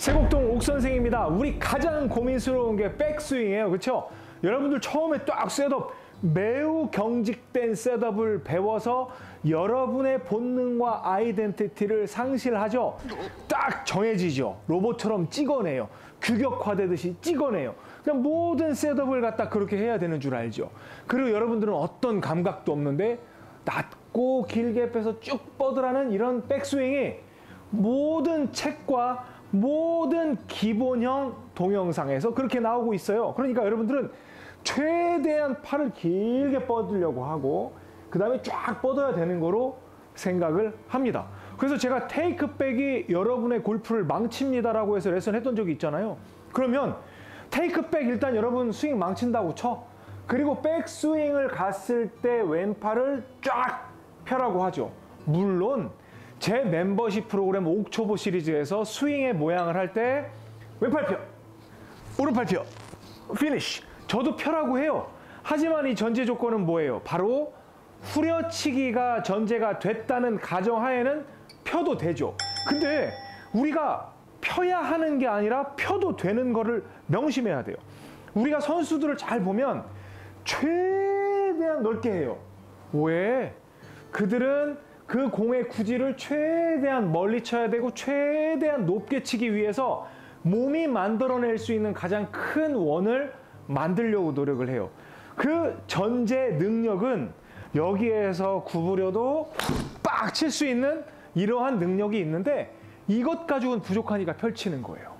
세곡동 옥선생입니다. 우리 가장 고민스러운 게 백스윙이에요. 그렇죠? 여러분들 처음에 딱 셋업 매우 경직된 셋업을 배워서 여러분의 본능과 아이덴티티를 상실하죠. 딱 정해지죠. 로봇처럼 찍어내요. 규격화되듯이 찍어내요. 그냥 모든 셋업을 갖다 그렇게 해야 되는 줄 알죠. 그리고 여러분들은 어떤 감각도 없는데 낮고 길게 빼서 쭉 뻗으라는 이런 백스윙이 모든 책과 모든 기본형 동영상에서 그렇게 나오고 있어요. 그러니까 여러분들은 최대한 팔을 길게 뻗으려고 하고 그 다음에 쫙 뻗어야 되는 거로 생각을 합니다. 그래서 제가 테이크백이 여러분의 골프를 망칩니다라고 해서 레슨 했던 적이 있잖아요. 그러면 테이크백 일단 여러분 스윙 망친다고 쳐. 그리고 백스윙을 갔을 때 왼팔을 쫙 펴라고 하죠. 물론 제 멤버십 프로그램 옥초보 시리즈에서 스윙의 모양을 할 때 왼팔 펴, 오른팔 펴, 피니쉬. 저도 펴라고 해요. 하지만 이 전제 조건은 뭐예요? 바로 후려치기가 전제가 됐다는 가정하에는 펴도 되죠. 근데 우리가 펴야 하는 게 아니라 펴도 되는 거를 명심해야 돼요. 우리가 선수들을 잘 보면 최대한 넓게 해요. 왜? 그들은 그 공의 구질을 최대한 멀리 쳐야 되고 최대한 높게 치기 위해서 몸이 만들어낼 수 있는 가장 큰 원을 만들려고 노력을 해요. 그 전제 능력은 여기에서 구부려도 빡 칠 수 있는 이러한 능력이 있는데 이것 가지고는 부족하니까 펼치는 거예요.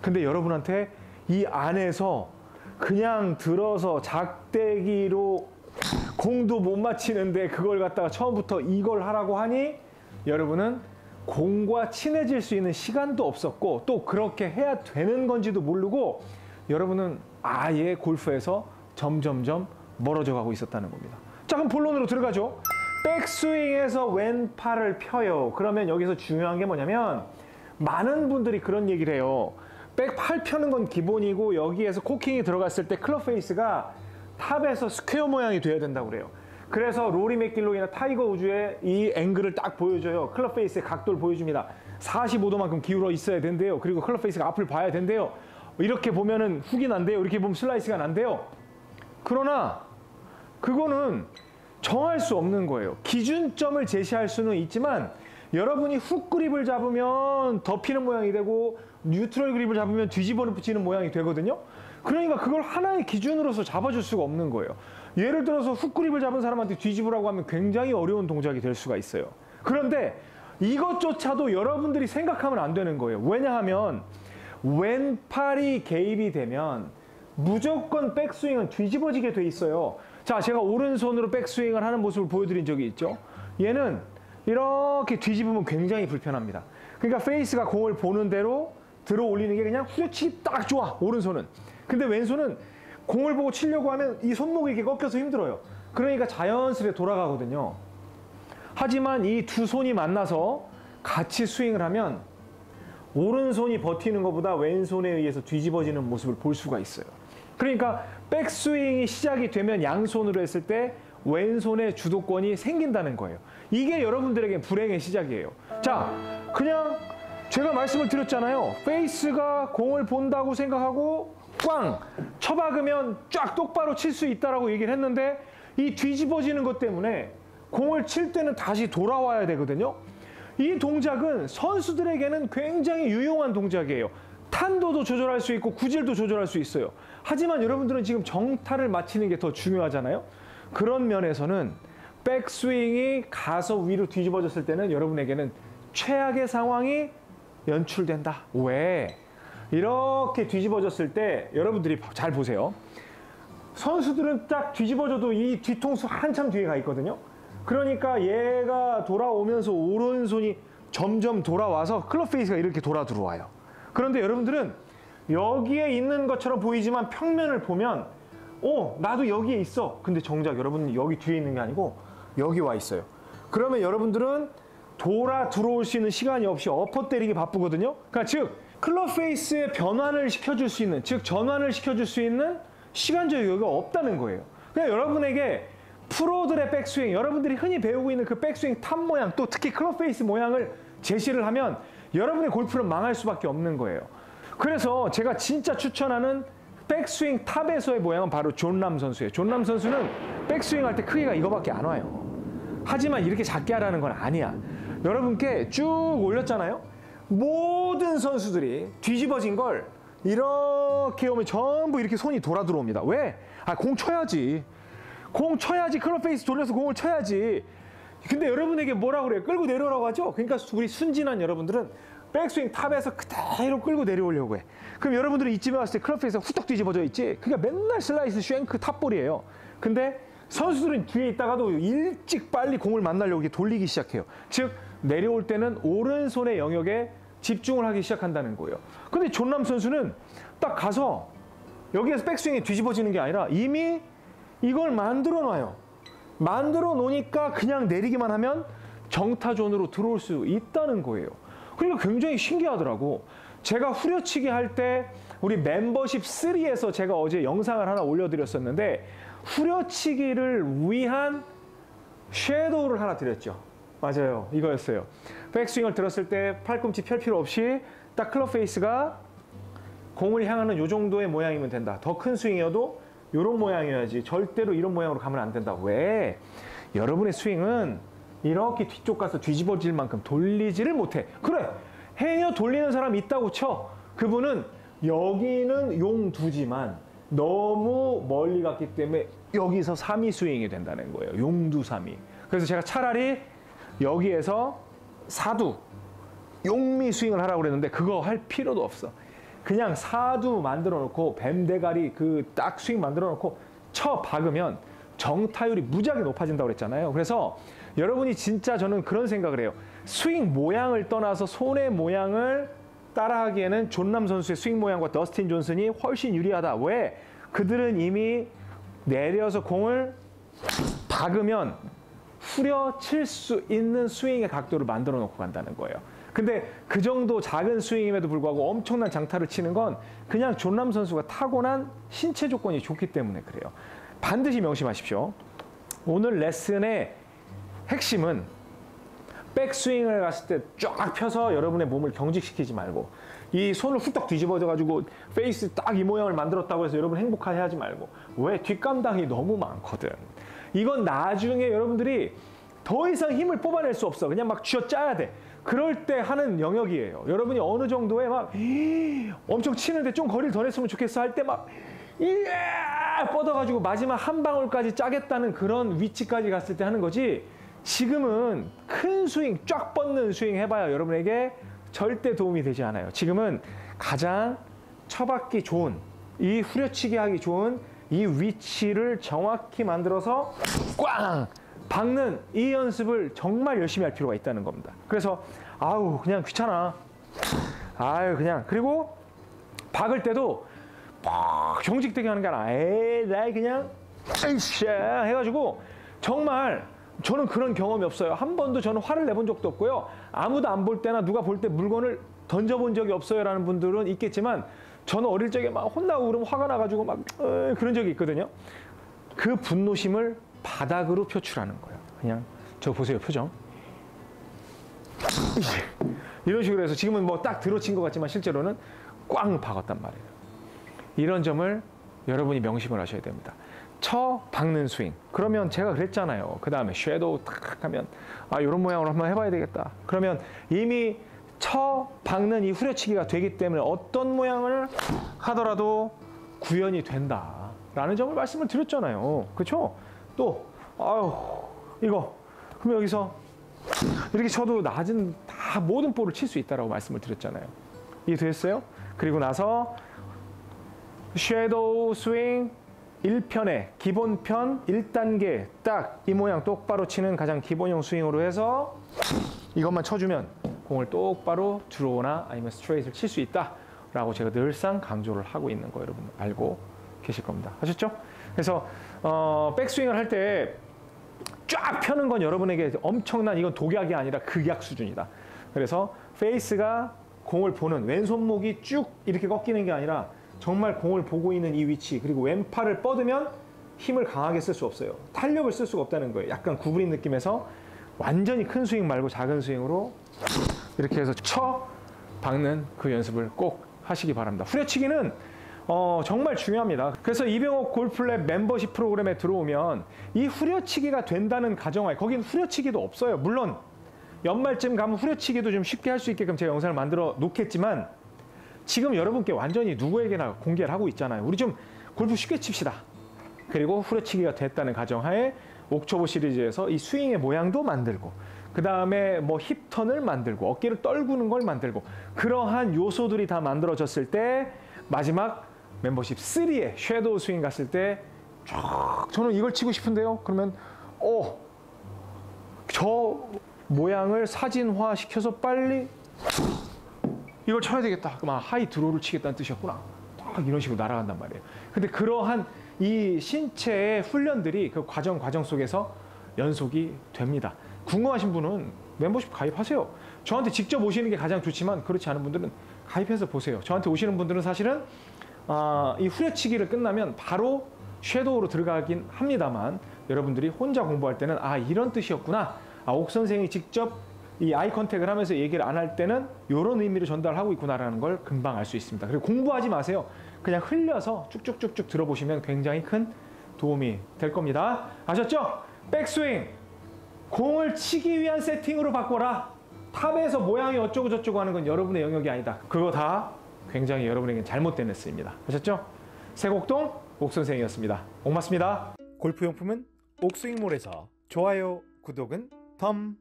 근데 여러분한테 이 안에서 그냥 들어서 작대기로 공도 못 맞히는데 그걸 갖다가 처음부터 이걸 하라고 하니 여러분은 공과 친해질 수 있는 시간도 없었고 또 그렇게 해야 되는 건지도 모르고 여러분은 아예 골프에서 점점점 멀어져 가고 있었다는 겁니다. 자, 그럼 본론으로 들어가죠. 백스윙에서 왼팔을 펴요. 그러면 여기서 중요한 게 뭐냐면 많은 분들이 그런 얘기를 해요. 왼팔 펴는 건 기본이고 여기에서 코킹이 들어갔을 때 클럽 페이스가 탑에서 스퀘어 모양이 돼야 된다고 그래요. 그래서 로리 매킬로이나 타이거 우즈의 이 앵글을 딱 보여줘요. 클럽 페이스의 각도를 보여줍니다. 45도만큼 기울어 있어야 된대요. 그리고 클럽 페이스가 앞을 봐야 된대요. 이렇게 보면은 훅이 난대요. 이렇게 보면 슬라이스가 난대요. 그러나 그거는 정할 수 없는 거예요. 기준점을 제시할 수는 있지만 여러분이 훅 그립을 잡으면 덮이는 모양이 되고 뉴트럴 그립을 잡으면 뒤집어 붙이는 모양이 되거든요. 그러니까 그걸 하나의 기준으로서 잡아줄 수가 없는 거예요. 예를 들어서 훅 그립을 잡은 사람한테 뒤집으라고 하면 굉장히 어려운 동작이 될 수가 있어요. 그런데 이것조차도 여러분들이 생각하면 안 되는 거예요. 왜냐하면 왼팔이 개입이 되면 무조건 백스윙은 뒤집어지게 돼 있어요. 자, 제가 오른손으로 백스윙을 하는 모습을 보여드린 적이 있죠. 얘는 이렇게 뒤집으면 굉장히 불편합니다. 그러니까 페이스가 공을 보는 대로 들어 올리는 게 그냥 후려치기 딱 좋아, 오른손은. 근데 왼손은 공을 보고 치려고 하면 이 손목이 이렇게 꺾여서 힘들어요. 그러니까 자연스레 돌아가거든요. 하지만 이 두 손이 만나서 같이 스윙을 하면 오른손이 버티는 것보다 왼손에 의해서 뒤집어지는 모습을 볼 수가 있어요. 그러니까 백스윙이 시작이 되면 양손으로 했을 때 왼손의 주도권이 생긴다는 거예요. 이게 여러분들에게 불행의 시작이에요. 자, 그냥 제가 말씀을 드렸잖아요. 페이스가 공을 본다고 생각하고 꽝! 쳐박으면 쫙 똑바로 칠 수 있다라고 얘기를 했는데 이 뒤집어지는 것 때문에 공을 칠 때는 다시 돌아와야 되거든요. 이 동작은 선수들에게는 굉장히 유용한 동작이에요. 탄도도 조절할 수 있고 구질도 조절할 수 있어요. 하지만 여러분들은 지금 정타를 맞히는 게 더 중요하잖아요. 그런 면에서는 백스윙이 가서 위로 뒤집어졌을 때는 여러분에게는 최악의 상황이 연출된다. 왜? 이렇게 뒤집어졌을 때 여러분들이 잘 보세요. 선수들은 딱 뒤집어져도 이 뒤통수 한참 뒤에 가 있거든요. 그러니까 얘가 돌아오면서 오른손이 점점 돌아와서 클럽 페이스가 이렇게 돌아 들어와요. 그런데 여러분들은 여기에 있는 것처럼 보이지만 평면을 보면 어 나도 여기에 있어. 근데 정작 여러분 여기 뒤에 있는 게 아니고 여기 와 있어요. 그러면 여러분들은 돌아 들어올 수 있는 시간이 없이 엎어 때리기 바쁘거든요. 그러니까 즉 클럽 페이스의 변환을 시켜줄 수 있는 즉 전환을 시켜줄 수 있는 시간적 여유가 없다는 거예요. 그냥 여러분에게 프로들의 백스윙, 여러분들이 흔히 배우고 있는 그 백스윙 탑 모양, 또 특히 클럽 페이스 모양을 제시를 하면 여러분의 골프는 망할 수밖에 없는 거예요. 그래서 제가 진짜 추천하는 백스윙 탑에서의 모양은 바로 존람 선수예요. 존람 선수는 백스윙 할 때 크기가 이거밖에 안 와요. 하지만 이렇게 작게 하라는 건 아니야. 여러분께 쭉 올렸잖아요. 모든 선수들이 뒤집어진 걸 이렇게 오면 전부 이렇게 손이 돌아 들어옵니다. 왜? 아, 공 쳐야지. 공 쳐야지. 클럽 페이스 돌려서 공을 쳐야지. 근데 여러분에게 뭐라고 그래요? 끌고 내려오라고 하죠? 그러니까 우리 순진한 여러분들은 백스윙 탑에서 그대로 끌고 내려오려고 해. 그럼 여러분들은 이쯤에 왔을 때 클럽 페이스가 후딱 뒤집어져 있지? 그러니까 맨날 슬라이스 쉔크 탑볼이에요. 근데 선수들은 뒤에 있다가도 일찍 빨리 공을 만나려고 돌리기 시작해요. 즉, 내려올 때는 오른손의 영역에 집중을 하기 시작한다는 거예요. 근데 존람 선수는 딱 가서 여기에서 백스윙이 뒤집어지는 게 아니라 이미 이걸 만들어 놔요. 만들어 놓으니까 그냥 내리기만 하면 정타존으로 들어올 수 있다는 거예요. 그러니까 굉장히 신기하더라고. 제가 후려치기 할 때 우리 멤버십 3에서 제가 어제 영상을 하나 올려드렸었는데 후려치기를 위한 shadow를 하나 드렸죠. 맞아요. 이거였어요. 백스윙을 들었을 때 팔꿈치 펼 필요 없이 딱 클럽 페이스가 공을 향하는 요 정도의 모양이면 된다. 더 큰 스윙이어도 이런 모양이어야지. 절대로 이런 모양으로 가면 안 된다. 왜? 여러분의 스윙은 이렇게 뒤쪽 가서 뒤집어질 만큼 돌리지를 못해. 그래. 행여 돌리는 사람 있다고 쳐. 그분은 여기는 용두지만 너무 멀리 갔기 때문에 여기서 3위 스윙이 된다는 거예요. 용두 3위. 그래서 제가 차라리 여기에서 사두, 용미 스윙을 하라고 그랬는데 그거 할 필요도 없어. 그냥 사두 만들어 놓고 뱀 대가리 그 딱 스윙 만들어 놓고 쳐 박으면 정타율이 무지하게 높아진다고 그랬잖아요. 그래서 여러분이 진짜 저는 그런 생각을 해요. 스윙 모양을 떠나서 손의 모양을 따라하기에는 존 람 선수의 스윙 모양과 더스틴 존슨이 훨씬 유리하다. 왜? 그들은 이미 내려서 공을 박으면 후려칠 수 있는 스윙의 각도를 만들어 놓고 간다는 거예요. 근데 그 정도 작은 스윙임에도 불구하고 엄청난 장타를 치는 건 그냥 존 람 선수가 타고난 신체 조건이 좋기 때문에 그래요. 반드시 명심하십시오. 오늘 레슨의 핵심은 백스윙을 갔을 때 쫙 펴서 여러분의 몸을 경직시키지 말고 이 손을 훌떡 뒤집어져 가지고 페이스 딱 이 모양을 만들었다고 해서 여러분 행복하게 하지 말고 왜 뒷감당이 너무 많거든. 이건 나중에 여러분들이 더 이상 힘을 뽑아낼 수 없어. 그냥 막 쥐어 짜야 돼. 그럴 때 하는 영역이에요. 여러분이 어느 정도에 막 엄청 치는데 좀 거리를 더 냈으면 좋겠어 할 때막 이야 뻗어가지고 마지막 한 방울까지 짜겠다는 그런 위치까지 갔을 때 하는 거지. 지금은 큰 스윙 쫙 뻗는 스윙 해봐야 여러분에게 절대 도움이 되지 않아요. 지금은 가장 쳐박기 좋은 이 후려치기 하기 좋은 이 위치를 정확히 만들어서 꽝 박는 이 연습을 정말 열심히 할 필요가 있다는 겁니다. 그래서 아우 그냥 귀찮아. 아유 그냥 그리고 박을 때도 막 경직되게 하는 게 아니라 에이 나 그냥 으쌰 해가지고 정말 저는 그런 경험이 없어요. 한 번도 저는 화를 내본 적도 없고요. 아무도 안 볼 때나 누가 볼 때 물건을 던져본 적이 없어요라는 분들은 있겠지만 저는 어릴 적에 막 혼나고 그러면 화가 나가지고 막 어, 그런 적이 있거든요. 그 분노심을 바닥으로 표출하는 거예요. 그냥 저 보세요 표정. 이런 식으로 해서 지금은 뭐 딱 들어친 것 같지만 실제로는 꽝 박았단 말이에요. 이런 점을 여러분이 명심을 하셔야 됩니다. 쳐 박는 스윙. 그러면 제가 그랬잖아요. 그 다음에 쉐도우 탁 하면 아 이런 모양으로 한번 해봐야 되겠다. 그러면 이미 쳐 박는 이 후려치기가 되기 때문에 어떤 모양을 하더라도 구현이 된다라는 점을 말씀을 드렸잖아요. 그렇죠? 또 아유 이거 그럼 여기서 이렇게 쳐도 낮은 다 모든 볼을 칠 수 있다라고 말씀을 드렸잖아요. 이해됐어요? 그리고 나서 섀도우 스윙 1편에 기본편 1단계 딱 이 모양 똑바로 치는 가장 기본형 스윙으로 해서 이것만 쳐주면 공을 똑바로 draw나 아니면 스트레이트를 칠 수 있다 라고 제가 늘상 강조를 하고 있는 거 여러분 알고 계실 겁니다. 아셨죠? 그래서 어, 백스윙을 할 때 쫙 펴는 건 여러분에게 엄청난 이건 독약이 아니라 극약 수준이다. 그래서 페이스가 공을 보는 왼손목이 쭉 이렇게 꺾이는 게 아니라 정말 공을 보고 있는 이 위치 그리고 왼팔을 뻗으면 힘을 강하게 쓸 수 없어요. 탄력을 쓸 수가 없다는 거예요. 약간 구부린 느낌에서 완전히 큰 스윙 말고 작은 스윙으로 이렇게 해서 쳐 박는 그 연습을 꼭 하시기 바랍니다. 후려치기는 어, 정말 중요합니다. 그래서 이병옥 골프랩 멤버십 프로그램에 들어오면 이 후려치기가 된다는 가정하에 거긴 후려치기도 없어요. 물론 연말쯤 가면 후려치기도 좀 쉽게 할 수 있게끔 제가 영상을 만들어 놓겠지만 지금 여러분께 완전히 누구에게나 공개를 하고 있잖아요. 우리 좀 골프 쉽게 칩시다. 그리고 후려치기가 됐다는 가정하에 옥초보 시리즈에서 이 스윙의 모양도 만들고 그 다음에 뭐 hip turn을 만들고 어깨를 떨구는 걸 만들고 그러한 요소들이 다 만들어졌을 때 마지막 멤버십 3에 shadow 스윙 갔을 때 쫙 저는 이걸 치고 싶은데요. 그러면 어, 저 모양을 사진화 시켜서 빨리 이걸 쳐야 되겠다. 그럼 아, high draw를 치겠다는 뜻이었구나. 딱 이런 식으로 날아간단 말이에요. 근데 그러한 이 신체의 훈련들이 그 과정 과정 속에서 연속이 됩니다. 궁금하신 분은 멤버십 가입하세요. 저한테 직접 오시는 게 가장 좋지만 그렇지 않은 분들은 가입해서 보세요. 저한테 오시는 분들은 사실은 아, 이 후려치기를 끝나면 바로 섀도우로 들어가긴 합니다만 여러분들이 혼자 공부할 때는 아 이런 뜻이었구나. 아, 옥 선생이 직접 이 아이 컨택을 하면서 얘기를 안 할 때는 이런 의미를 전달하고 있구나라는 걸 금방 알 수 있습니다. 그리고 공부하지 마세요. 그냥 흘려서 쭉쭉쭉쭉 들어보시면 굉장히 큰 도움이 될 겁니다. 아셨죠? 백스윙 공을 치기 위한 세팅으로 바꿔라. 탑에서 모양이 어쩌고 저쩌고 하는 건 여러분의 영역이 아니다. 그거 다 굉장히 여러분에겐 잘못된 레슨입니다. 아셨죠? 세곡동 옥선생이었습니다. 옥맞습니다. 골프용품은 옥스윙몰에서 좋아요, 구독은 덤